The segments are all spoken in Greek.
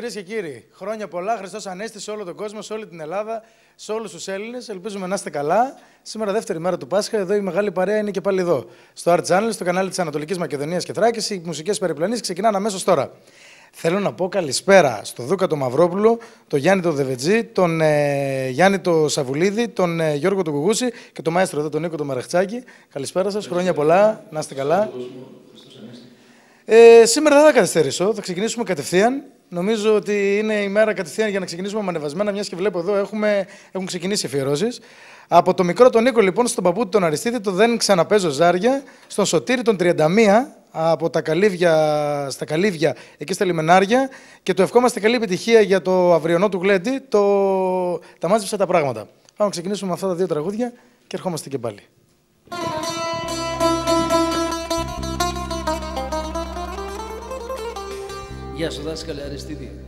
σα κυρίες και κύριοι. Χρόνια πολλά, Χριστός Ανέστη σε όλο τον κόσμο, σε όλη την Ελλάδα, σε όλους τους Έλληνες. Ελπίζουμε να είστε καλά. Σήμερα, δεύτερη μέρα του Πάσχα, εδώ η μεγάλη παρέα είναι και πάλι εδώ. Στο Art Channel, στο κανάλι της Ανατολικής Μακεδονίας και Θράκης. Οι μουσικές περιπλανήσεις ξεκινάνε αμέσως τώρα. Θέλω να πω καλησπέρα στο Δούκα το Μαυρόπουλο, τον Γιάννη το Δεβετζή, τον ε, Γιάννη το Σαβουλίδη, τον ε, Γιώργο το Κουγούση και τον Μαέστρο εδώ, τον Νίκο το Μαραχτσάκη. Καλησπέρα σας, χρόνια πολλά, να είστε καλά. Ε, σήμερα δεν θα καθυστερήσω, θα ξεκινήσουμε κατευθείαν. Νομίζω ότι είναι η μέρα κατευθείαν για να ξεκινήσουμε με ανεβασμένα, μιας και βλέπω εδώ έχουμε, έχουν ξεκινήσει αφιερώσεις. Από το μικρό τον Νίκο, λοιπόν, στον παππούτη τον Αριστίδη, το δεν ξαναπέζω ζάρια, στον Σωτήρη τον 31, από τα καλύβια, στα καλύβια εκεί στα λιμενάρια και το ευχόμαστε καλή επιτυχία για το αυριανό του γλέντι, το... τα μάζεψα τα πράγματα. Πάμε να ξεκινήσουμε με αυτά τα δύο τραγούδια και ερχόμαστε και πάλι. Γεια σου δάσκαλε Αριστίδη.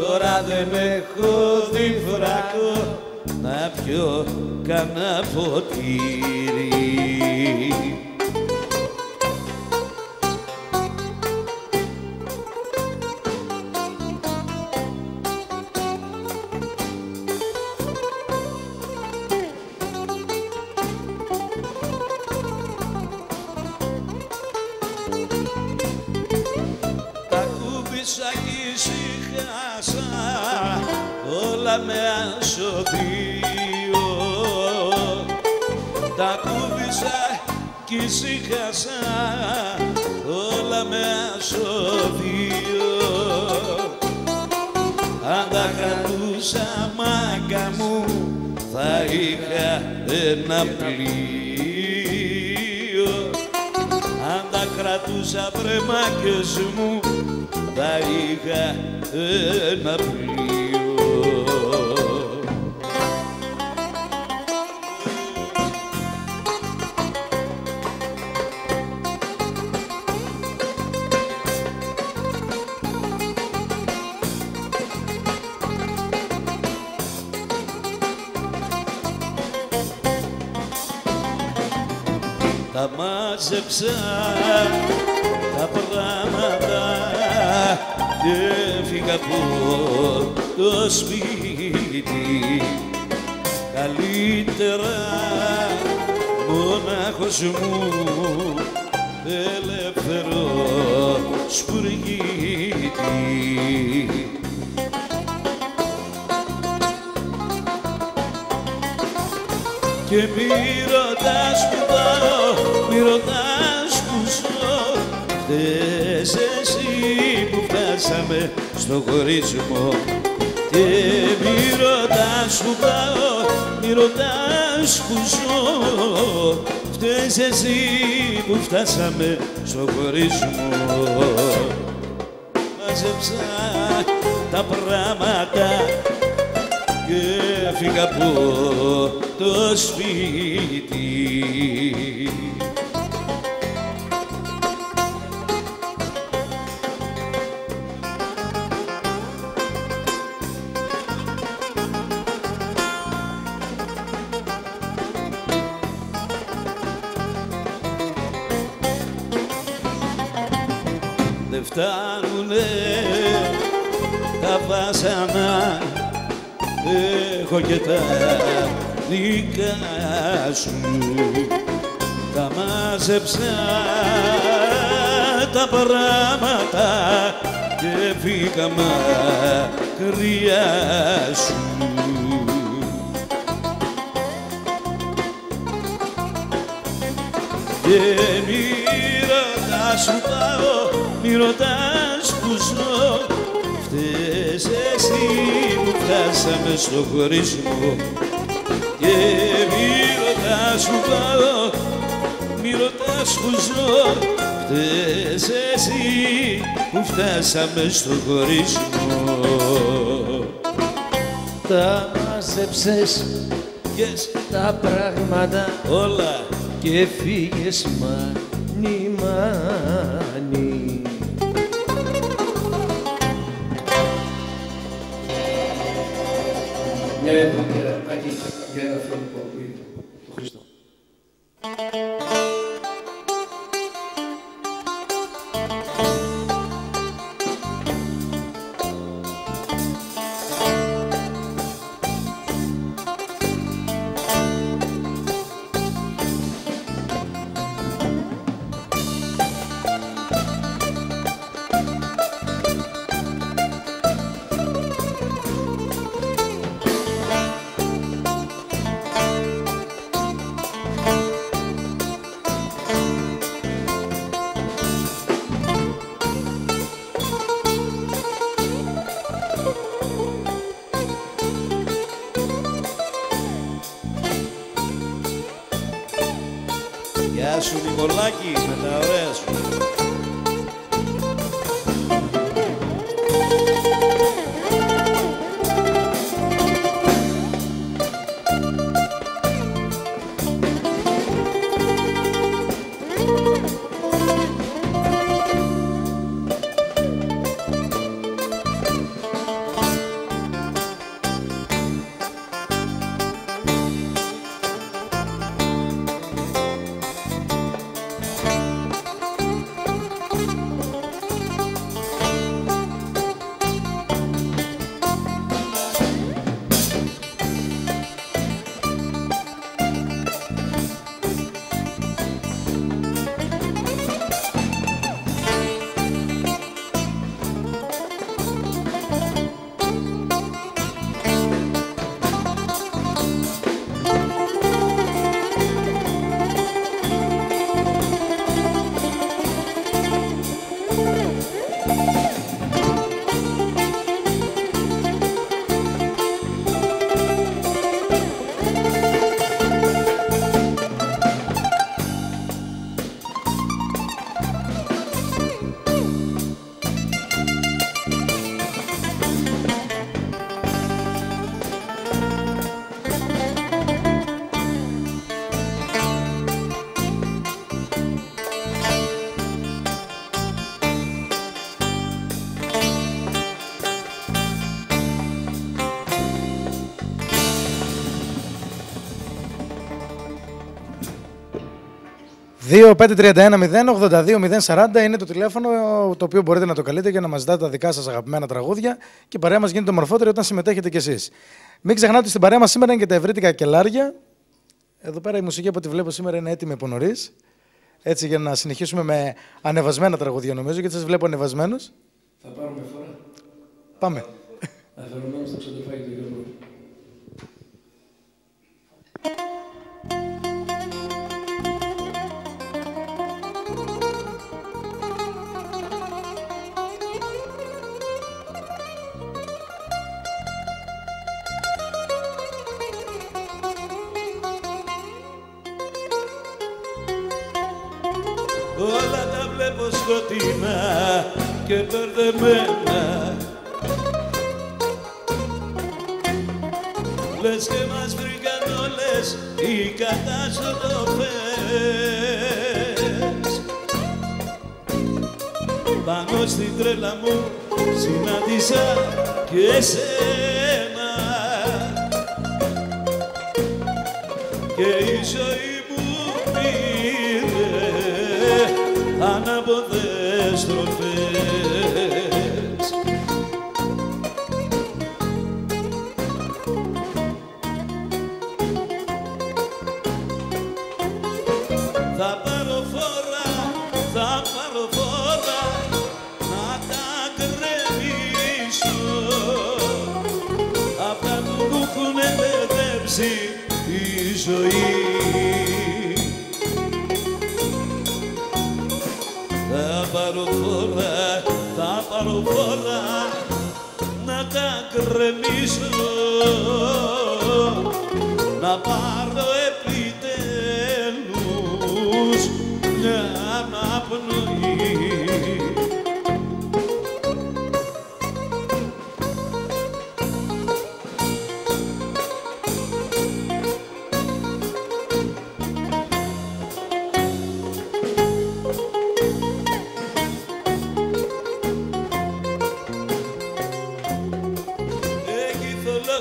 Τώρα δεν έχω διφραγό να πιω κανένα ποτήρι ησυχάσα όλα με ασοδείο Αν τα κρατούσα μάγκα μου θα είχα ένα πλοίο. Αν τα κρατούσα βρεμάκες μου θα είχα ένα πλοίο μάζεψα τα πράγματα. Και έφυγα από το σπίτι. Καλύτερα μονάχος μου ελεύθερο σπουργίτι Και μη ρωτάς που πάω, μη ρωτάς που ζω Θες εσύ που φτάσεις φτάσαμε στο χωρισμό. Και μη ρωτάς που πάω, μη ρωτάς που ζω. Φταίς εσύ που φτάσαμε στο χωρισμό. Μάζεψα τα πράγματα και φύγα από το σπίτι και τα δικά σου. Τα μάζεψα τα πράγματα και φύγα μακριά σου. Και μη ρωτάς που πάω, μη ρωτάς που ζω. Φταίς εσύ που φτάσαμε στο χωρισμό και μη ρωτάς που πάω, μη ρωτάς που ζω. Φταίς εσύ που φτάσαμε στο χωρισμό Τα μάζεψες Yes, τα πράγματα όλα. και φύγες μάνι μάνι. Μια 2-5-31-0-82-040 είναι το τηλέφωνο το οποίο μπορείτε να το καλείτε για να μας ζητάτε τα δικά σας αγαπημένα τραγούδια και η παρέα μας γίνεται ομορφότερη όταν συμμετέχετε κι εσείς. Μην ξεχνάτε ότι στην παρέα μας σήμερα είναι και τα ευρύτικα κελάρια. Εδώ πέρα η μουσική από ό,τι βλέπω σήμερα είναι έτοιμη από νωρίς. Έτσι για να συνεχίσουμε με ανεβασμένα τραγούδια νομίζω, γιατί σας βλέπω ανεβασμένου. Θα πάρουμε φορά. Πάμε. Αφαιρεμένο στο ξεντεφάκι του Γιώργου. Σκοτεινά και μπερδεμένα. Λες και μας βρήκαν όλες οι καταστροφές. Πάνω στην τρέλα μου συνάντησα και εσένα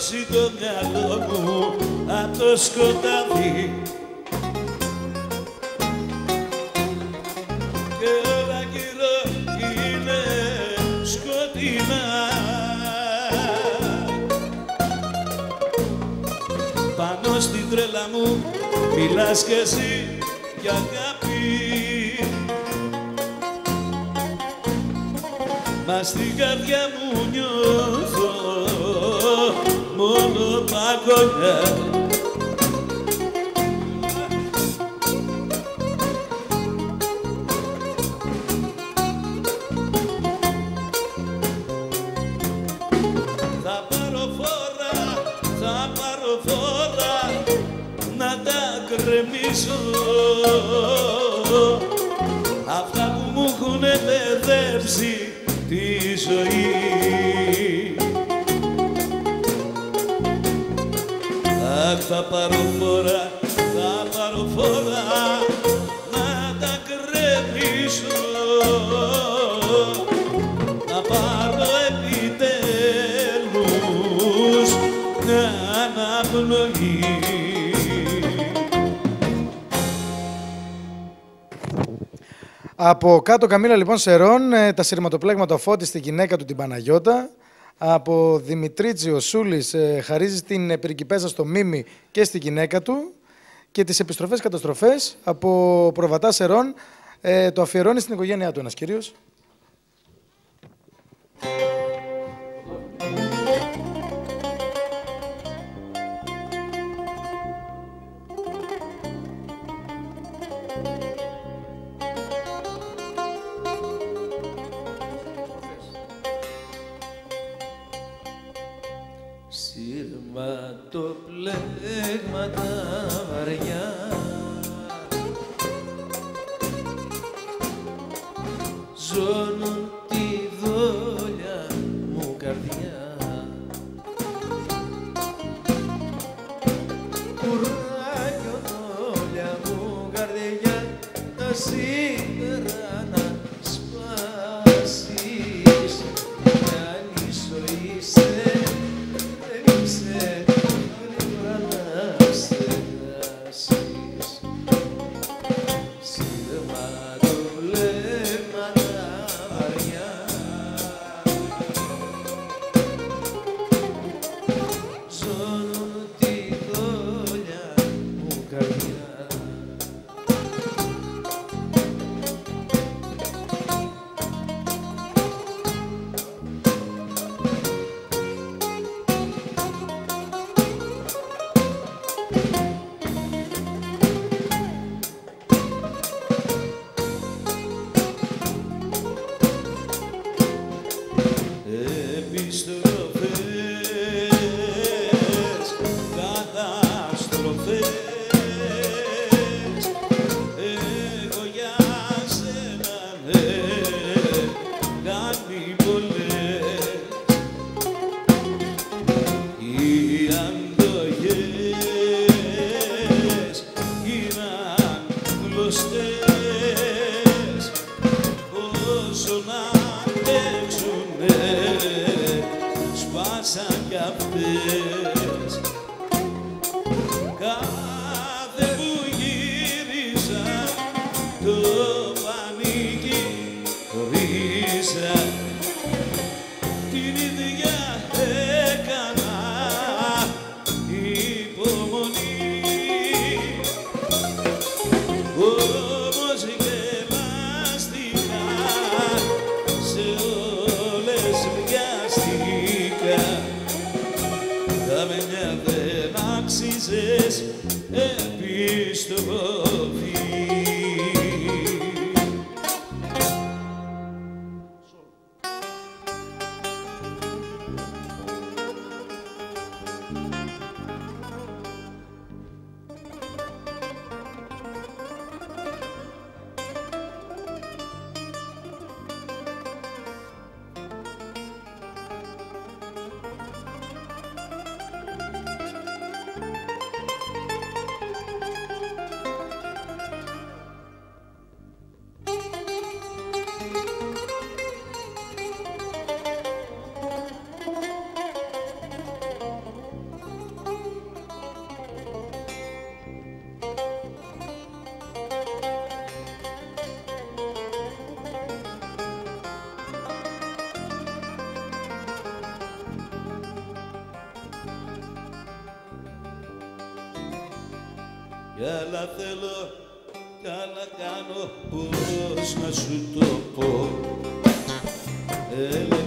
Έχει θολώσει το μυαλό μου απ' το σκοτάδι. Και όλα γύρω είναι σκοτεινά. Πάνω στην τρέλα μου μιλάς κι εσύ για αγάπη. Μα στην καρδιά μου νιώθω μόνο παγωνιά Από κάτω Καμίλα λοιπόν Σερών, ε, τα σειρματοπλέγματα Φώτης στη γυναίκα του την Παναγιώτα. Από Δημητρίτσι ο Σούλης ε, χαρίζει την ε, πριγκιπέζα στο Μίμη και στη γυναίκα του. Και τις επιστροφές καταστροφές από Προβατά Σερών ε, το αφιερώνει στην οικογένειά του ένας κύριος. Κι άλλα θέλω, κι άλλα κάνω, πώς να σου το πω. Έλεγα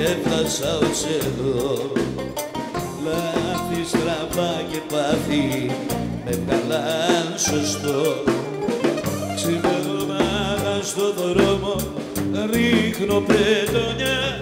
και φτάσα ως εδώ Λάθη στραβά και πάθη με καλά σωστό. Ξημερώματα στο δρόμο ρίχνω πετονιά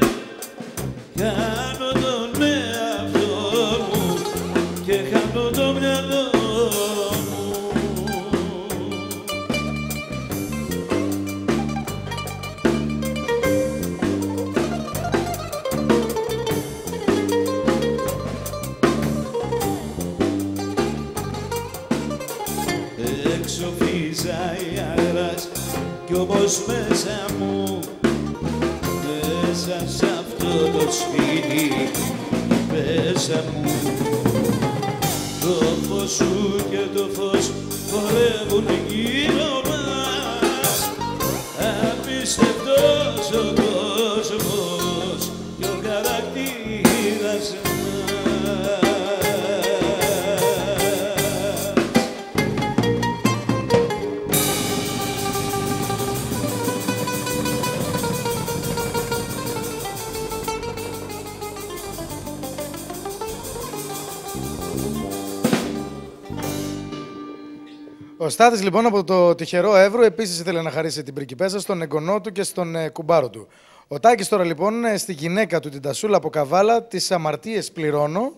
Στάθης λοιπόν από το τυχερό Εύρο επίσης ήθελε να χαρίσει την πριγκιπέσα στον εγγονό του και στον ε, κουμπάρο του. Ο Τάκης τώρα λοιπόν ε, στη γυναίκα του την Τασούλα από Καβάλα τις αμαρτίες πληρώνω.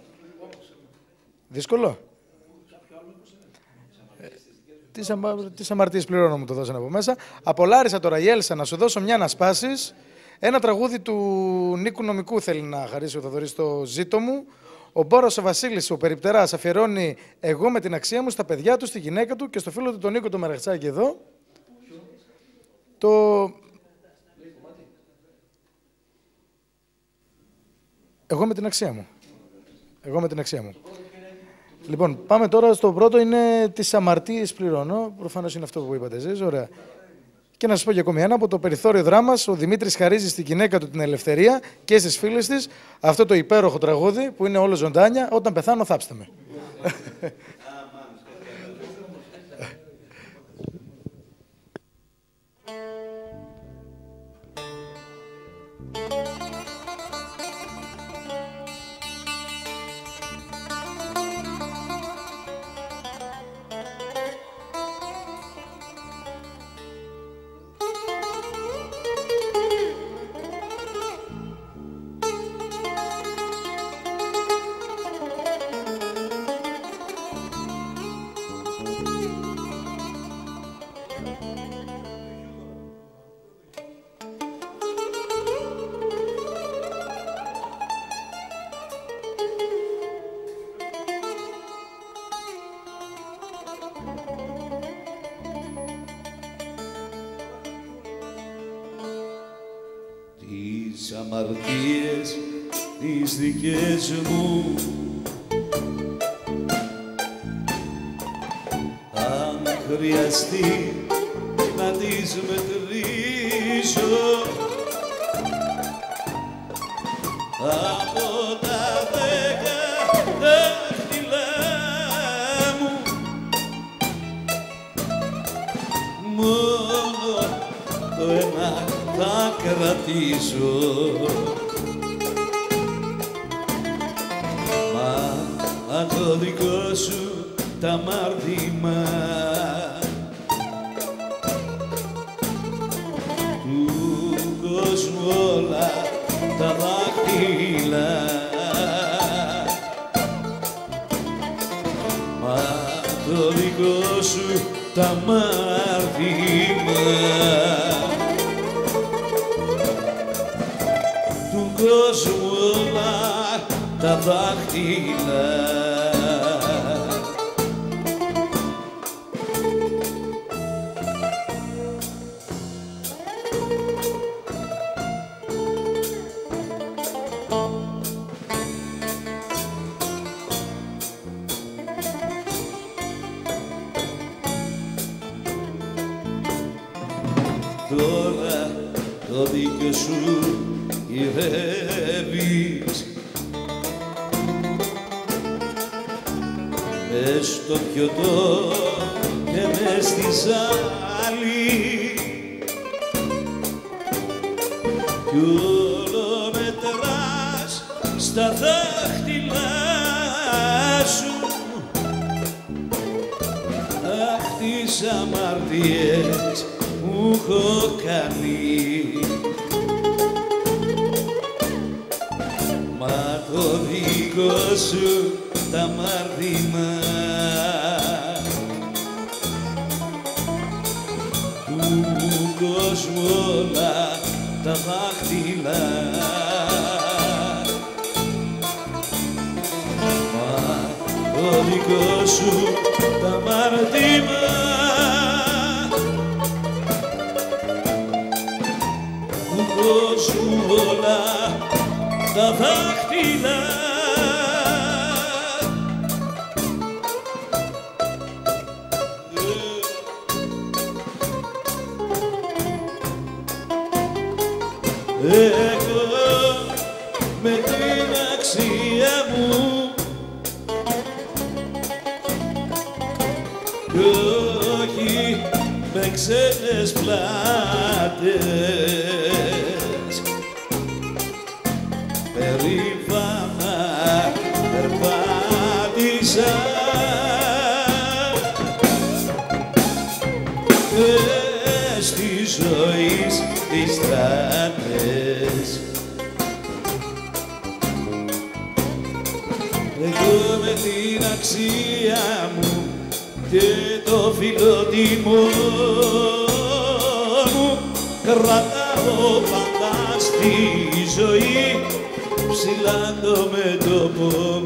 Δύσκολο. Ε, Τις, αμα... τις αμαρτίες πληρώνω μου το δώσανε από μέσα. Από Λάρισα τώρα η Έλσα να σου δώσω μια να σπάσεις. Ένα τραγούδι του Νίκου Νομικού θέλει να χαρίσει ο Θοδωρής στο ζήτο μου. Ο Μπόρος ο Βασίλης, ο περιπτεράς, αφιερώνει εγώ με την αξία μου στα παιδιά του, στη γυναίκα του και στο φίλο του τον Νίκο το Μεραξάκη εδώ. Το... Εγώ με την αξία μου. Εγώ με την αξία μου. Λοιπόν, πάμε τώρα στο πρώτο. Είναι τι αμαρτίε πληρώνω. Προφανώς είναι αυτό που είπατε εσείς. Ωραία. Και να σας πω και ακόμη ένα. Από το περιθώριο δράμας, ο Δημήτρης χαρίζει στη γυναίκα του την ελευθερία και στις φίλες της αυτό το υπέροχο τραγούδι που είναι όλο ζωντάνια. Όταν πεθάνω, θάψτε με. Χρειαστεί να τις μετρήσω. Από τα δέκα δάχτυλά μου μόνο το ένα θα κρατήσω. Μα αν το δικό σου τα μάρτυμα όλα τα τις αμαρτίες που έχω κάνει. Μα το δικό σου τα μάρτυμα του κόσμου όλα τα δάχτυλα Μα το δικό σου τα μάρτυμα τα δάχτυλα Εγώ με την αξία μου κι όχι με ξένες πλάτες φιλότιμό μου κρατάω πάντα στη ζωή ψηλά το μέτωπο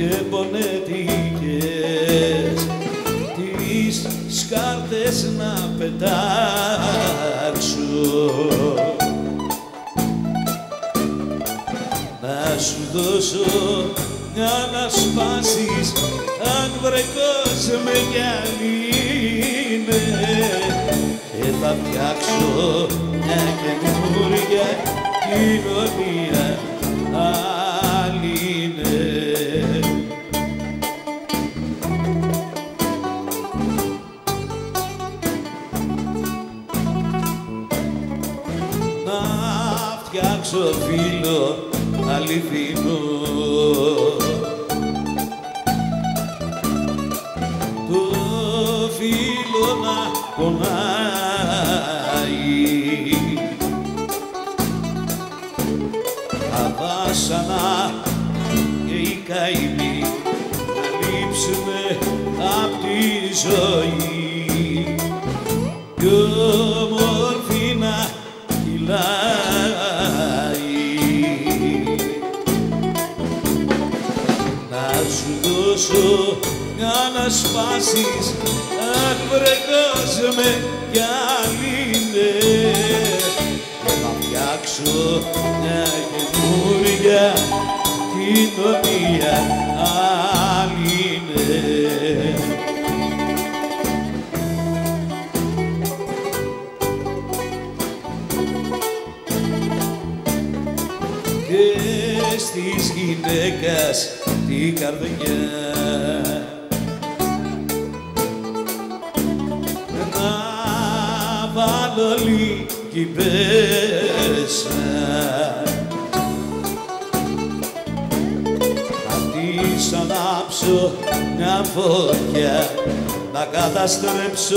και πονετικές. Τις σκάρτες να πετάξω. Να σου δώσω μια να σπάσεις αν βρε με είναι. Και θα φτιάξω μια καινούρια κοινωνία φτιάξω φίλο αληθινό σπάσεις αχ βρε κόσμε κι άλλη είναι και να φτιάξω μια καινούρια κοινωνία άλλη είναι και στις γυναίκας την καρδιά λίγη πέσα να της ανάψω μια φωτιά να καταστρέψω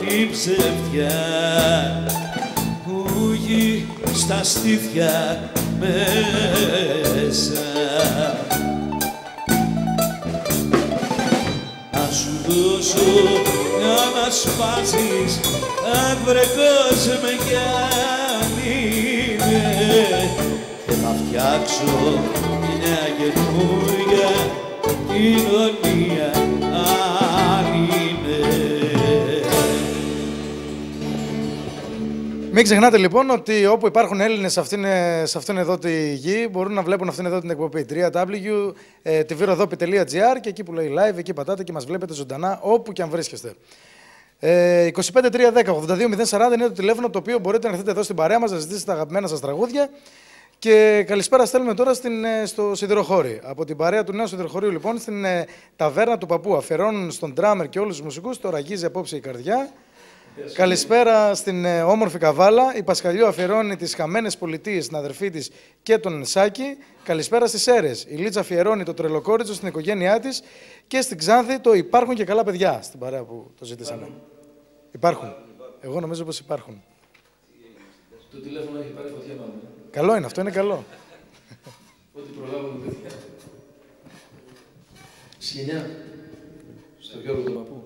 την ψευτιά. Που γη στα στήθια μέσα. Να σου δώσω μια να σπάσεις αν βρε κόσμε κι αν είναι. Και θα φτιάξω μια καινούρια κοινωνία Μην ξεχνάτε λοιπόν ότι όπου υπάρχουν Έλληνες σε αυτήν, ε, σε αυτήν εδώ τη γη μπορούν να βλέπουν αυτήν εδώ την εκπομπή. www.tvrodopy.gr και εκεί που λέει live, εκεί πατάτε και μας βλέπετε ζωντανά όπου και αν βρίσκεστε. Ε, 25 3 10 82 040 είναι το τηλέφωνο το οποίο μπορείτε να έρθετε εδώ στην παρέα μας να ζητήσετε τα αγαπημένα σας τραγούδια. Και καλησπέρα στέλνουμε τώρα στην, ε, στο Σιδηροχώρι. Από την παρέα του νέου Σιδηροχωρίου, λοιπόν, στην ε, ταβέρνα του Παππού. Αφιερώνουν στον ντράμερ και όλους τους μουσικούς. Το ραγίζει απόψε η καρδιά. Καλησπέρα στην ε, όμορφη Καβάλα. Η Πασχαλιού αφιερώνει τις χαμένες πολιτείες στην αδερφή της και τον Σάκη. Καλησπέρα στις Σέρες. Η Λίτσα αφιερώνει το τρελοκόριτσο στην οικογένειά της. Και στην Ξάνθη το υπάρχουν και καλά παιδιά στην παρέα που το ζητήσαμε. Υπάρχουν. Εγώ νομίζω πως υπάρχουν. Το τηλέφωνο έχει πάρει φωτιά μάλλον. Καλό είναι αυτό, είναι καλό. Ό,τι προλάβουμε παιδιά. Συγενιά. Στο Γιώργο του Παππού.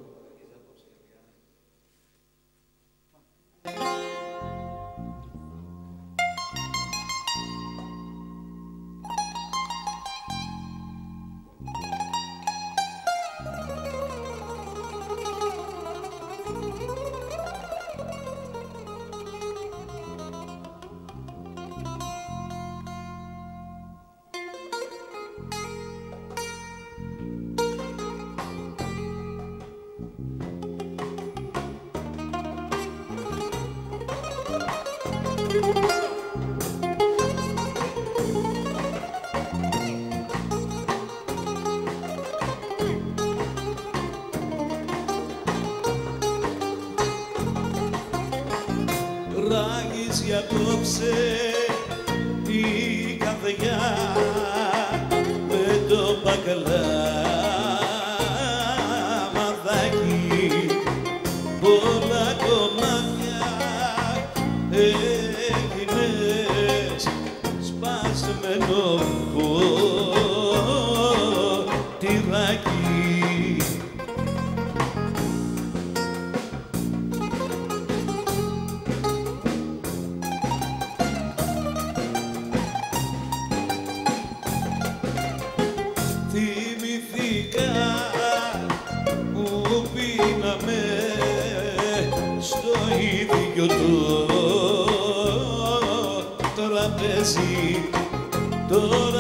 Τραπέζι τώρα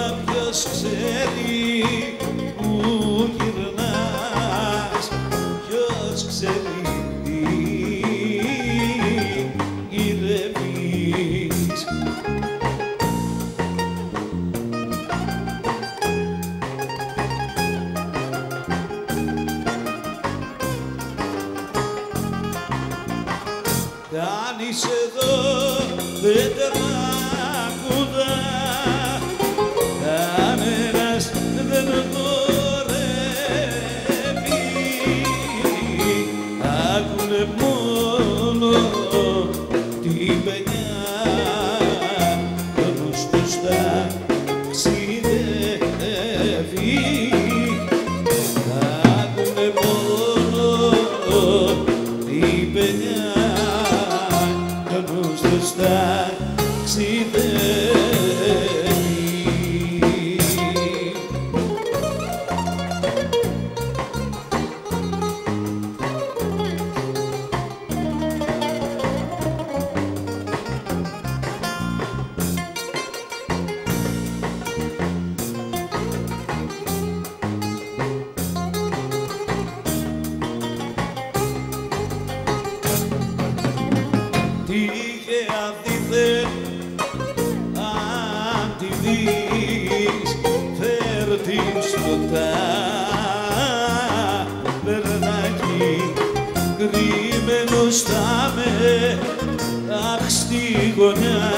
στη γωνιά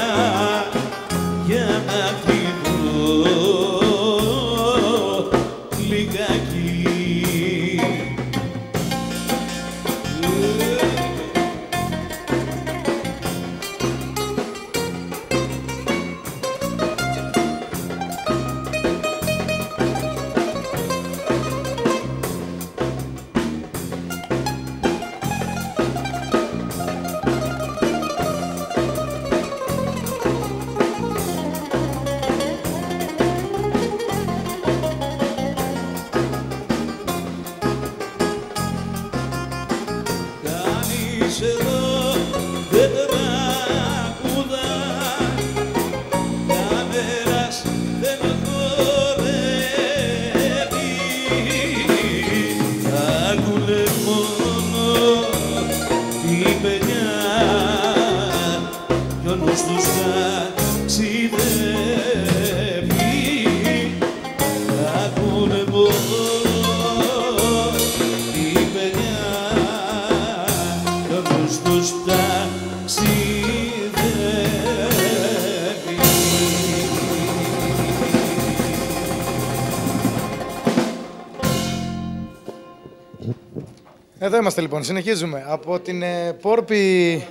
είμαστε λοιπόν, συνεχίζουμε. Από την ε, Πόρπη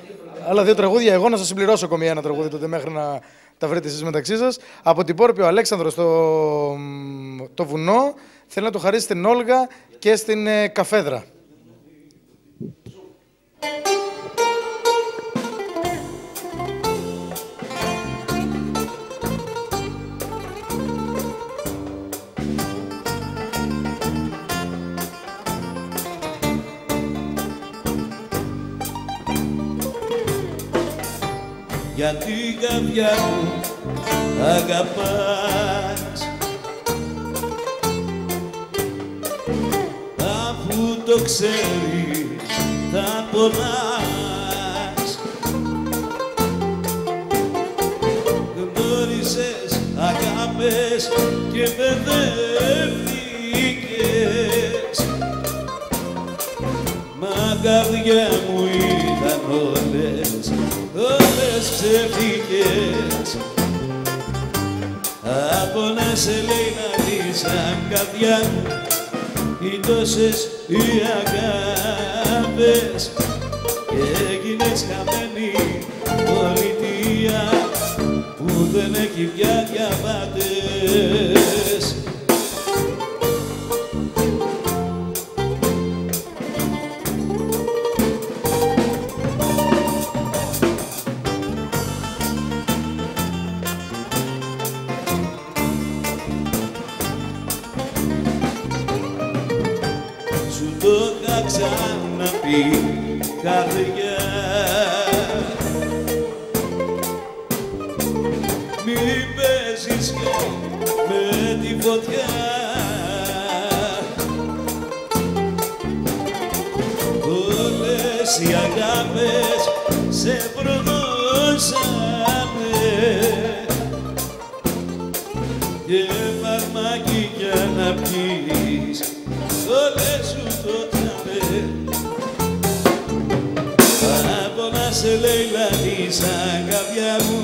άλλα δύο τραγούδια. Εγώ να σας συμπληρώσω ακόμη ένα τραγούδι τότε μέχρι να τα βρείτε εσείς μεταξύ σας. Από την Πόρπη ο Αλέξανδρος στο μ, το βουνό θέλει να το χαρίσει στην Όλγα και στην ε, Καφέδρα. Για την καρδιά μου αγαπάς. Αφού το ξέρεις θα πονάς. Γνώρισες αγάπες και μπερδεύτηκες. Μα καρδιά μου ήταν όλες, όλες ψεύτικες. Από να σε λέει να δεις αν καρδιά μου οι τόσες οι αγάπες. Και έγινες χαμένη πολιτεία που δεν έχει πια διαβάτες Όλες οι αγάπες σε προδώσανε και φαρμάκι για να πιείς όλες σου το τσάμε. Από να σε λέει σαν καρδιά μου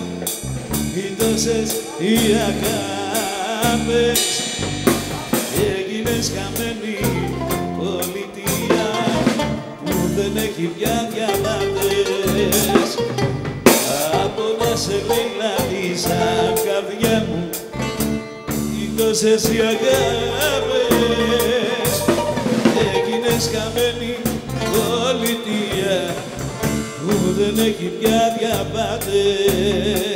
οι τόσες οι αγάπες έγινες χαμένη έχει πια διαβάτες από να σε λέει σαν καρδιά μου οι τόσες οι αγάπες. Έγινες χαμένη πολιτεία που δεν έχει πια διαβάτες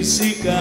felicidade.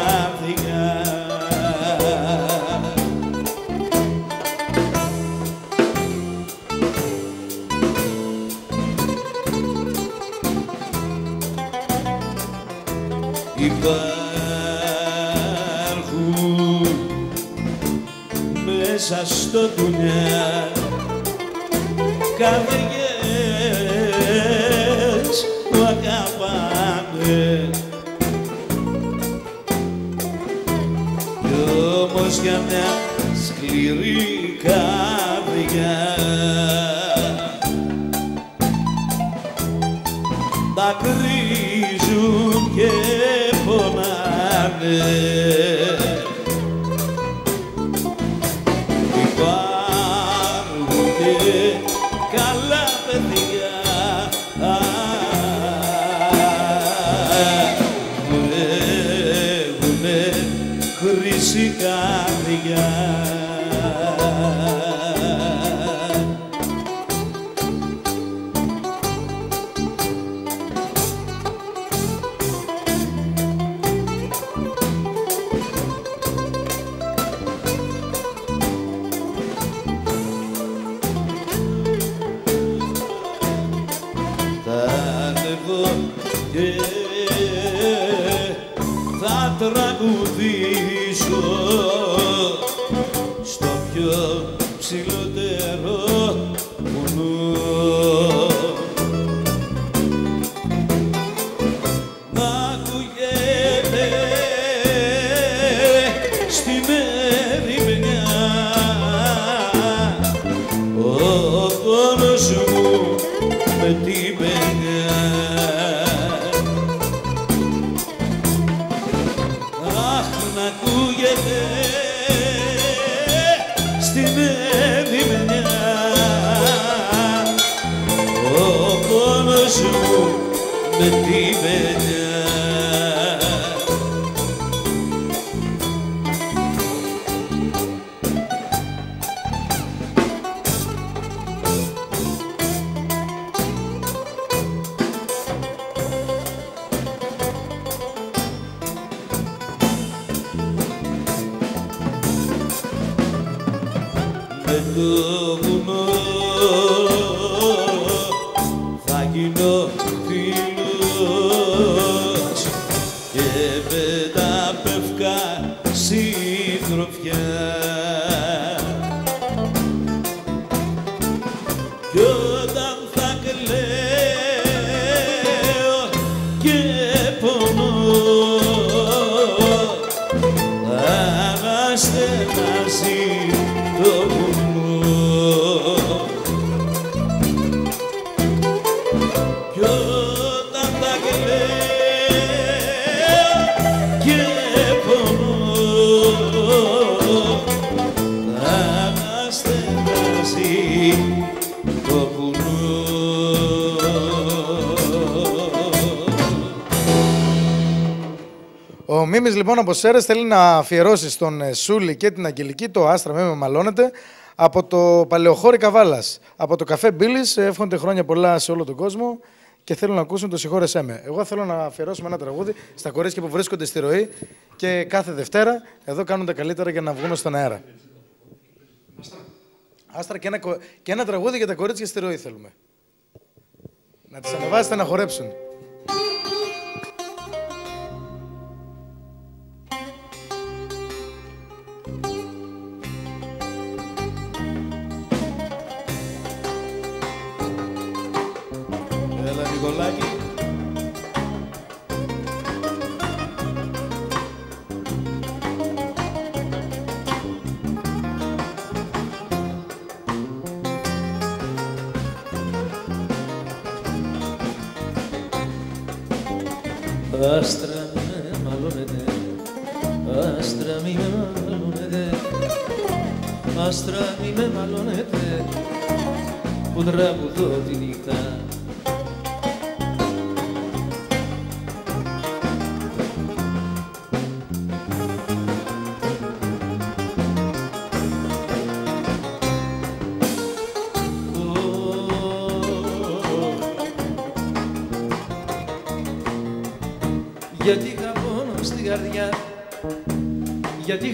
Ο Μίμης λοιπόν από Σέρες θέλει να αφιερώσει στον ε, Σούλη και την Αγγελική το Άστρα με με μαλώνεται από το Παλαιοχώρι Καβάλας. Από το καφέ Μπίλης εύχονται χρόνια πολλά σε όλο τον κόσμο και θέλουν να ακούσουν το συγχώρεσέ με. Εγώ θέλω να αφιερώσουμε ένα τραγούδι στα κορίτσια που βρίσκονται στη ροή και κάθε Δευτέρα εδώ κάνουν τα καλύτερα για να βγουν στον αέρα. Άστρα και ένα, κο- και ένα τραγούδι για τα κορίτσια στη ροή θέλουμε. Να τις ανεβάσετε να χορέψουν.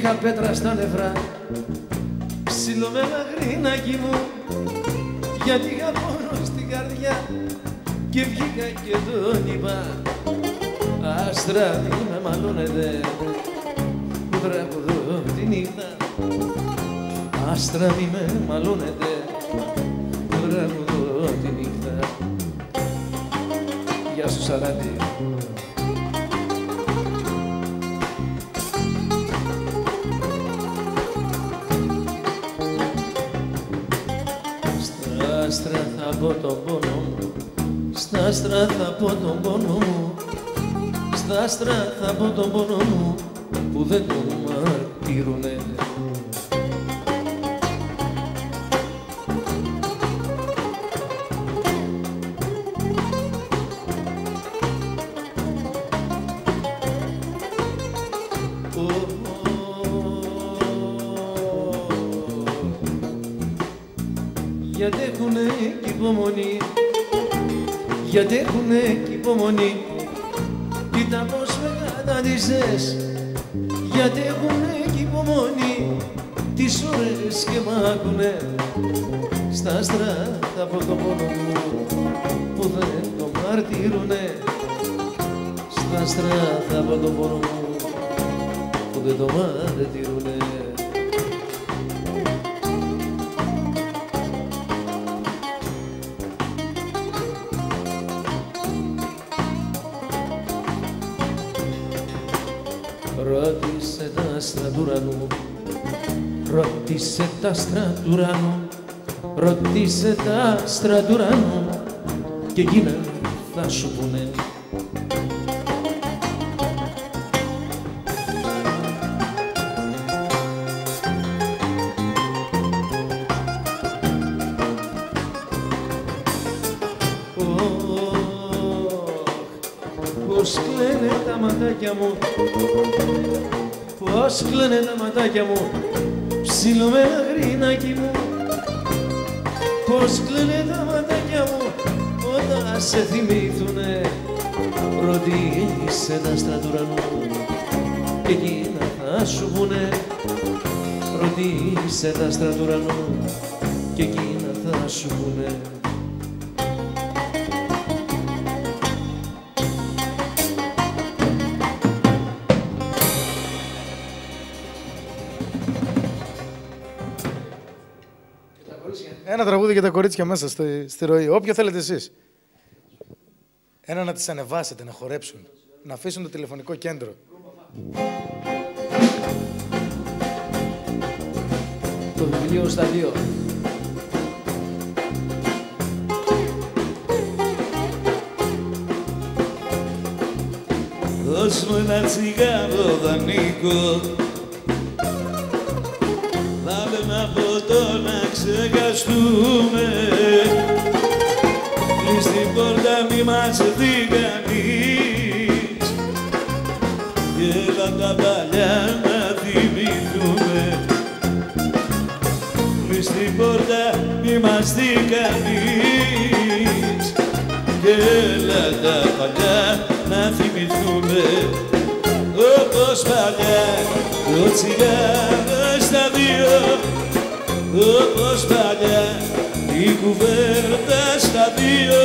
Είχα πέτρα στα νευρά Ψιλο με μαγρίνακι μου Γιατί είχα πόνο στην καρδιά. Και βγήκα και τον είπα Άστρα μη με μαλώνετε. Που τραγουδώ τη νύχτα Άστρα μη με μαλώνετε. Που τραγουδώ τη νύχτα Γεια σου Σαράτη άστρα θα πω τον πόνο μου. Στα άστρα θα πω τον πόνο μου. Στα άστρα θα πω τον πόνο μου Που δεν το μαρτύρουνε υπομονή. Γιατί έχουνε κι υπομονή. Κοίτα πως με καταντήσες Γιατί έχουνε κι υπομονή. Τις ώρες και μ' άκουνε Στα άστρα θα πω το πόνο μου Που δεν το μαρτύρουνε. Στα άστρα θα πω το πόνο μου τα άστρα του ουρανού Ρωτήσε τα άστρα του ουρανού και εκείνα θα σου πούνε. Πώς κλαίνε τα ματάκια μου Πώς κλαίνε τα ματάκια μου Ψιλωμένα γρινάκι μου. Πώς κλαίνε τα ματάκια μου Όταν σε θυμήθουνε. Ρωτήσε τα άστρα του ουρανού Και εκείνα θα σου πούνε. Ρωτήσε τα άστρα του ουρανού Και εκείνα θα σου πούνε Ένα τραγούδι για τα κορίτσια μέσα στη, στη ροή. Όποιο θέλετε εσείς. Ένα να τις ανεβάσετε, να χορέψουν. Να αφήσουν το τηλεφωνικό κέντρο. Το βιβλίο στα δύο. Δώσ' μου ένα τσιγάρο δανείκο ξεχαστούμε Κλείς την πόρτα μη μας δει κανείς. Και έλα τα παλιά να θυμηθούμε. Κλείς την πόρτα μη μας δει κανείς. Και έλα τα παλιά να θυμηθούμε. Όπως παλιά το τσιγάρο στα δύο όπως παλιά η κουβέρτα στα δύο.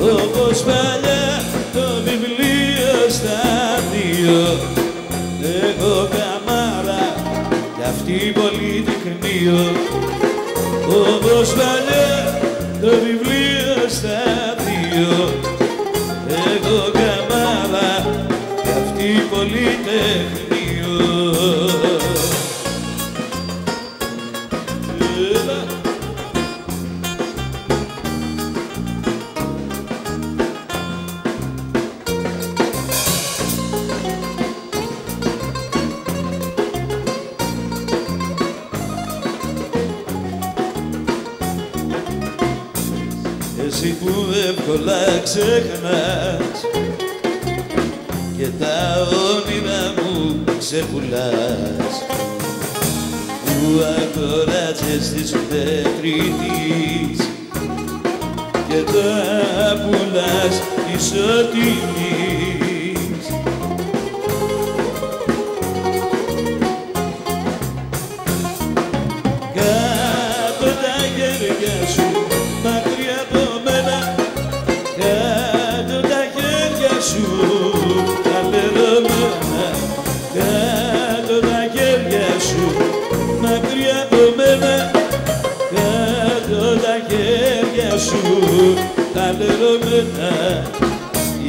Όπως παλιά το βιβλίο στα δύο. Εγώ καμάρα κι αυτή πολυτεχνείο όπως παλιά το βιβλίο στα δύο. Εγώ καμάρα κι αυτή πολυτεχνείο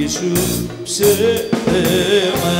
geçip sevmek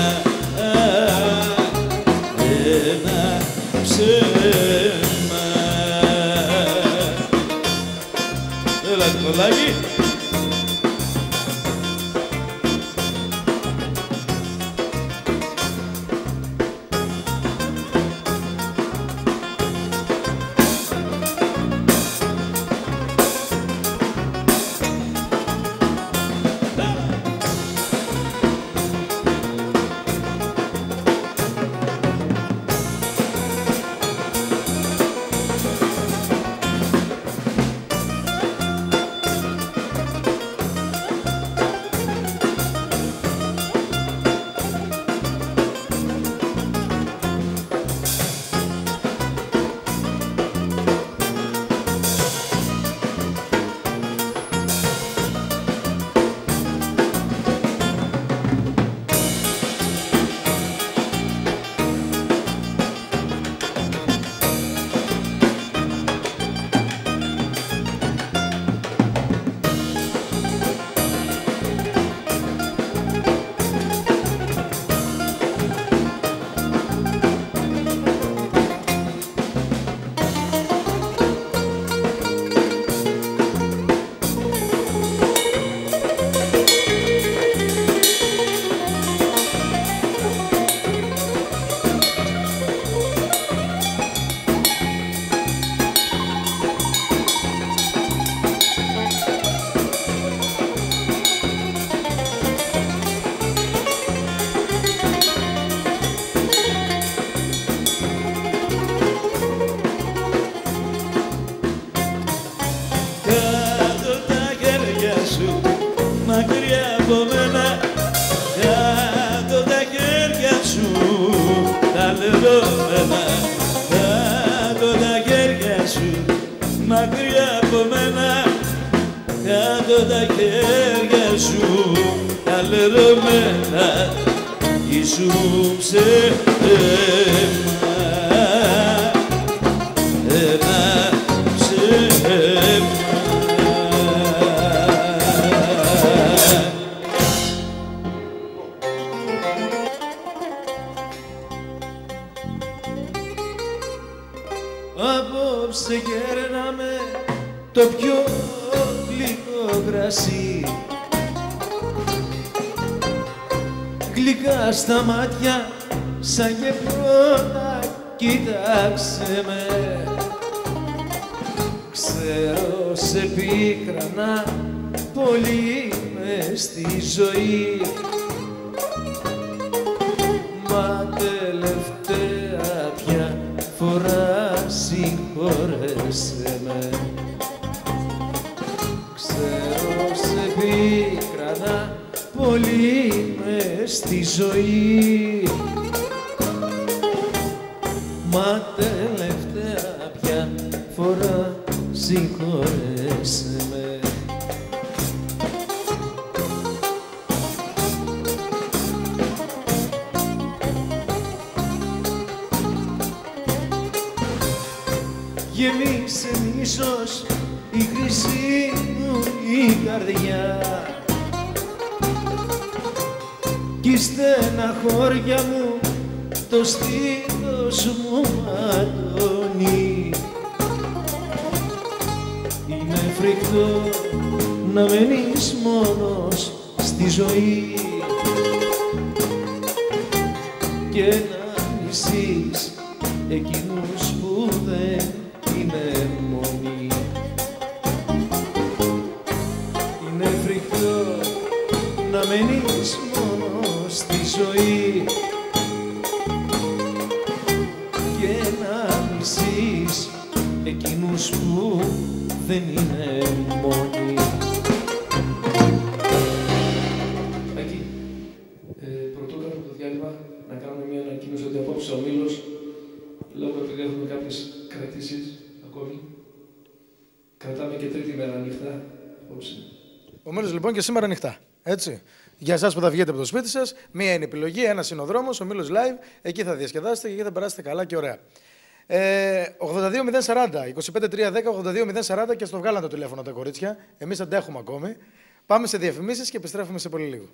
ζωή. Μα στη και σήμερα ανοιχτά. Έτσι. Για εσάς που θα βγείτε από το σπίτι σας, μία είναι επιλογή, ένας είναι ο δρόμος, ο Μήλο Live. Εκεί θα διασκεδάσετε και εκεί θα περάσετε καλά και ωραία. Ε, 82-040, 25-310, 82-040 και στο βγάλαν το τηλέφωνο τα κορίτσια. Εμείς αντέχουμε ακόμη. Πάμε σε διαφημίσεις και επιστρέφουμε σε πολύ λίγο.